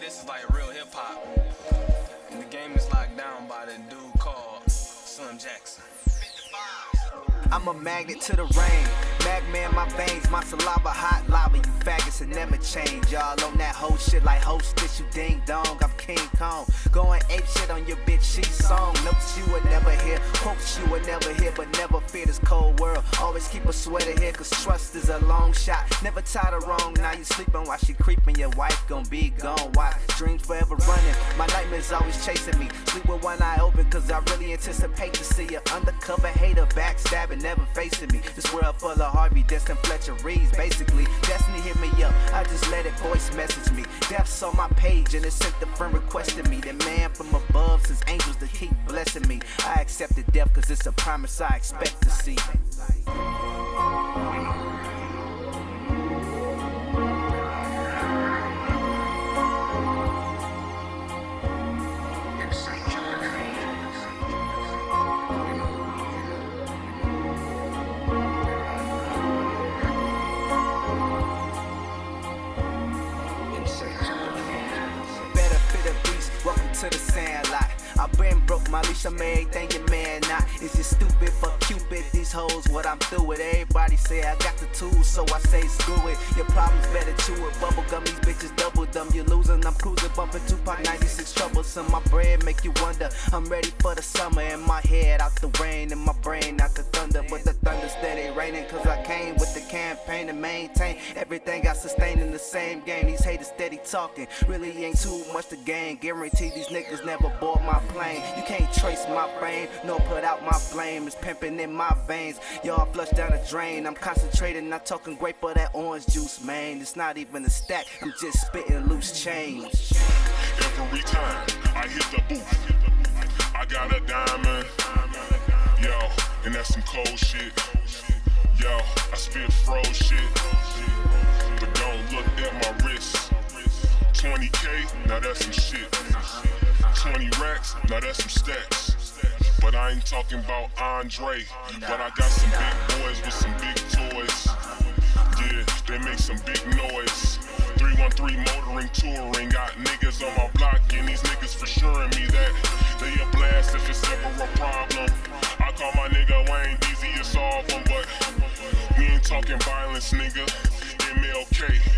This is like real hip hop. And the game is locked down by the dude called Slim Jackson. I'm a magnet to the rain. Magma in my veins, my saliva hot lava. You faggots and never change. Y'all on that whole shit like hostess, you ding dong. I'm King Kong. Going shit on your bitch, she song. Notes you would never hear, quotes you would never hear, but never fear this cold world. Always keep a sweater here, cause trust is a long shot. Never tie the wrong, now you sleeping while she creeping. Your wife gon' be gone. Why? Dreams forever running. My nightmares always chasing me. Sleep with one eye open, cause I really anticipate to see a undercover hater backstabbing, never facing me. This world full of Harvey, Destin, Fletcher, Reeves. Basically, destiny hit me up. I just let it voice message me. Death's on my page, and it sent the friend requesting me. The man from above says angels to keep blessing me. I accepted death, cause it's a promise I expect to see. To the sandlot. I been broke my leash, I'm everything man not. Is you stupid for Cupid? These hoes, what I'm through with. Everybody say I got the tools, so I say screw it. Your problems better chew it. Bubble gum, these bitches double them. You losing, I'm cruising, bumping Tupac 96 troublesome. My bread make you wonder. I'm ready for the summer. In my head, campaign to maintain everything I sustain in the same game. These haters steady talking, really ain't too much to gain. Guarantee these niggas never board my plane. You can't trace my frame, nor put out my flame. It's pimping in my veins. Y'all flush down the drain. I'm concentrating, not talking grape for that orange juice, man. It's not even a stack, I'm just spitting loose change. Every time I hit the booth, I got a diamond. Yo, and that's some cold shit. Yo, I spit froze shit. But don't look at my wrist. 20k, now that's some shit. 20 racks, now that's some stacks. But I ain't talking about Andre. But I got some big boys with some big toys. Yeah, they make some big noise. 313 motoring, touring. Got niggas on my block, and these niggas for sure me that they a blast if it's ever a problem. I call my nigga Wayne Easy talking violence, nigga. MLK.